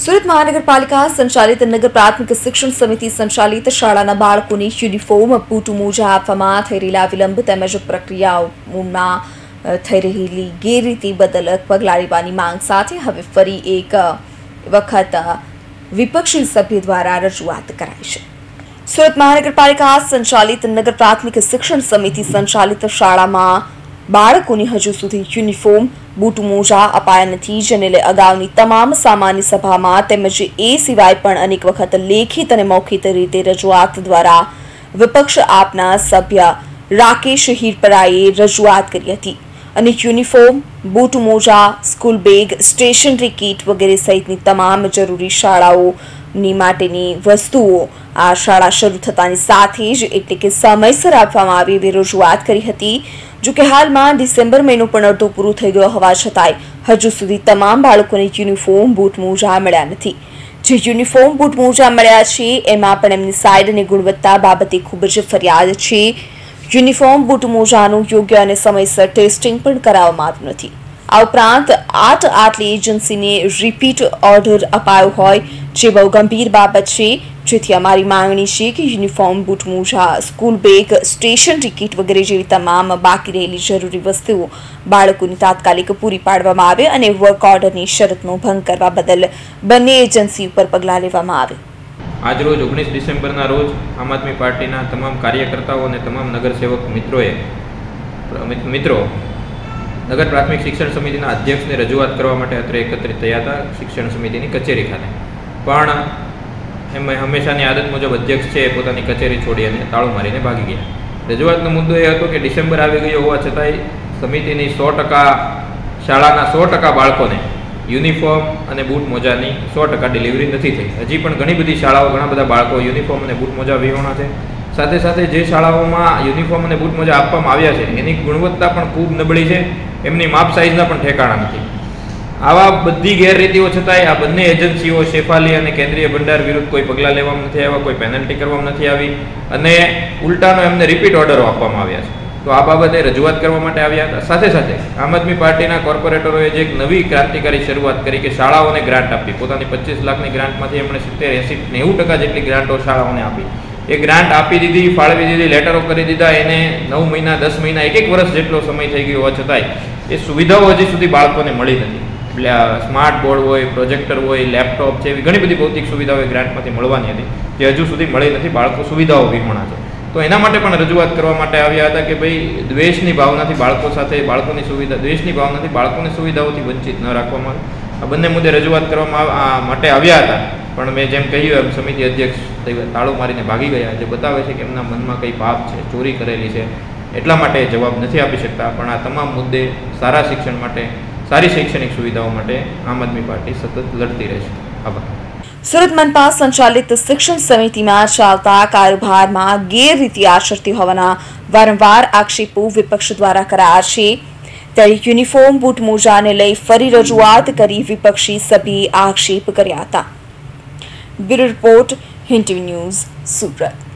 સુરત મહાનગરપાલિકા સંચાલિત નગર પ્રાથમિક શિક્ષણ સમિતિ સંચાલિત શાળાના બાળકોને યુનિફોર્મ બૂટ મોજા આપવામાં થઈ રહેલા વિલંબ તેમજ પ્રક્રિયાઓમાં થઈ રહેલી ગેરરીતિ બદલ પગલાં લેવાની માંગ સાથે હવે ફરી એક વખત વિપક્ષી સભ્ય દ્વારા રજૂઆત કરાઈ છે. સુરત મહાનગરપાલિકા સંચાલિત નગર પ્રાથમિક શિક્ષણ સમિતિ સંચાલિત શાળામાં બાળકોને હજુ સુધી યુનિફોર્મ, બૂટ મોજા અપાયા નથી. જેને લઈ અગાઉની તમામ સામાન્ય સભામાં તેમજ એ સિવાય પણ અનેક વખત લેખિત અને મૌખિક રીતે રજૂઆત દ્વારા વિપક્ષ આપના સભ્ય રાકેશ હિરપરાએ રજૂઆત કરી હતી. અને યુનિફોર્મ, બૂટ મોજા, સ્કૂલ બેગ, સ્ટેશનરી કીટ વગેરે સહિતની તમામ જરૂરી શાળાઓની માટેની વસ્તુઓ આ શાળા શરૂ થતાની સાથે જ એટલે કે સમયસર આપવામાં આવી એવી રજૂઆત કરી હતી. જો કે હાલમાં ડિસેમ્બર મહિનો પણ અડધો પૂરો થઈ ગયો હોવા છતાંય હજુ સુધી તમામ બાળકોને યુનિફોર્મ બૂટ મોજા મળ્યા નથી. જે યુનિફોર્મ બૂટ મોજા મળ્યા છે, એમાં પણ એમની સાઇડ અને ગુણવત્તા બાબતે ખૂબ જ ફરિયાદ છે. યુનિફોર્મ બૂટ મોજાનું યોગ્ય અને સમયસર ટેસ્ટિંગ પણ કરાવવામાં આવ્યું નથી. આ ઉપરાંત આઠ આટલી એજન્સીને રિપીટ ઓર્ડર અપાયો હોય, જે બહુ ગંભીર બાબત છે. જેથી અમારી માંગણી છે કે યુનિફોર્મ બૂટ, મોજા, સ્કૂલ બેગ, સ્ટેશન ટિકિટ વગેરે જેવી તમામ બાકી રહેલી જરૂરી વસ્તુઓ બાળકોની તાત્કાલિક પૂરી પાડવામાં આવે અને વર્ક ઓર્ડરની શરતનો ભંગ કરવા બદલ બંને એજન્સી ઉપર પગલાં લેવામાં આવે. આજરોજ ઓગણીસ ડિસેમ્બરના રોજ આમ આદમી પાર્ટીના તમામ કાર્યકર્તાઓ અને તમામ નગરસેવક મિત્રોએ, મિત્રો નગર પ્રાથમિક શિક્ષણ સમિતિના અધ્યક્ષને રજૂઆત કરવા માટે અત્રે એકત્રિત થયા હતા શિક્ષણ સમિતિની કચેરી ખાતે. પણ એમ હંમેશાની આદત મુજબ અધ્યક્ષ છે એ પોતાની કચેરી છોડી અને તાળું મારીને ભાગી ગયા. રજૂઆતનો મુદ્દો એ હતો કે ડિસેમ્બર આવી ગયો હોવા છતાંય સમિતિની સો ટકા શાળાના સો ટકા બાળકોને યુનિફોર્મ અને બૂટ મોજાની સો ટકા ડિલિવરી નથી થઈ. હજી પણ ઘણી બધી શાળાઓ ઘણા બધા બાળકો યુનિફોર્મ અને બૂટ મોજા વિહોણા છે. સાથે સાથે જે શાળાઓમાં યુનિફોર્મ અને બૂટ મોજા આપવામાં આવ્યા છે, એની ગુણવત્તા પણ ખૂબ નબળી છે, એમની માપ સાઇઝના પણ ઠેકાણા નથી. આવા બધી ગેરરીતિઓ છતાંય આ બંને એજન્સીઓ, શેફાલી અને કેન્દ્રીય ભંડાર વિરુદ્ધ કોઈ પગલાં લેવામાં નથી આવ્યા, કોઈ પેનલ્ટી કરવામાં નથી આવી અને ઉલટાનો એમને રિપીટ ઓર્ડરો આપવામાં આવ્યા છે. તો આ બાબતે રજૂઆત કરવા માટે આવ્યા હતા. સાથે સાથે આમ આદમી પાર્ટીના કોર્પોરેટરોએ જે એક નવી ક્રાંતિકારી શરૂઆત કરી કે શાળાઓને ગ્રાન્ટ આપી પોતાની પચીસ લાખની ગ્રાન્ટમાંથી એમણે સિત્તેર, એંસી, નેવું ટકા જેટલી ગ્રાન્ટો શાળાઓને આપી. એ ગ્રાન્ટ આપી દીધી, ફાળવી દીધી લેટરો કરી દીધા, એને નવ મહિના, દસ મહિના, એક એક વર્ષ જેટલો સમય થઈ ગયો હોવા છતાંય એ સુવિધાઓ હજી સુધી બાળકોને મળી નથી. એટલે સ્માર્ટ બોર્ડ હોય પ્રોજેક્ટર હોય લેપટોપ છે, એવી ઘણી બધી ભૌતિક સુવિધાઓ એ ગ્રાન્ટમાંથી મળવાની હતી, જે હજુ સુધી મળી નથી, બાળકો સુવિધાઓ વિહોણા છે. તો એના માટે પણ રજૂઆત કરવા માટે આવ્યા હતા કે ભાઈ, દ્વેષની ભાવનાથી બાળકો સાથે, બાળકોની સુવિધા, દ્વેષની ભાવનાથી બાળકોની સુવિધાઓથી વંચિત ન રાખવામાં આવે. આ બંને મુદ્દે રજૂઆત કરવામાં માટે આવ્યા હતા. પણ મેં જેમ કહ્યું એમ સમિતિ અધ્યક્ષ તાળું મારીને ભાગી ગયા. જે બતાવે છે કે એમના મનમાં કંઈ પાપ છે, ચોરી કરેલી છે, એટલા માટે જવાબ નથી આપી શકતા. પણ આ તમામ મુદ્દે સારા શિક્ષણ માટે, સારી શૈક્ષણિક સુવિધાઓ માટે આમ આદમી પાર્ટી સતત લડતી રહેશે આભાર. સુરત મનપા સંચાલિત શિક્ષણ સમિતિમાં ચાલતા કારોબારમાં ગેરરીતિ આચરતી હોવાના વારંવાર આક્ષેપો વિપક્ષ દ્વારા કરાયા છે. ત્યારે યુનિફોર્મ બૂટ મોજાને લઈ ફરી રજૂઆત કરી વિપક્ષી સભ્યે આક્ષેપ કર્યા હતા. બ્યુરો રિપોર્ટ હિન્ટુ ન્યૂઝ સુરત.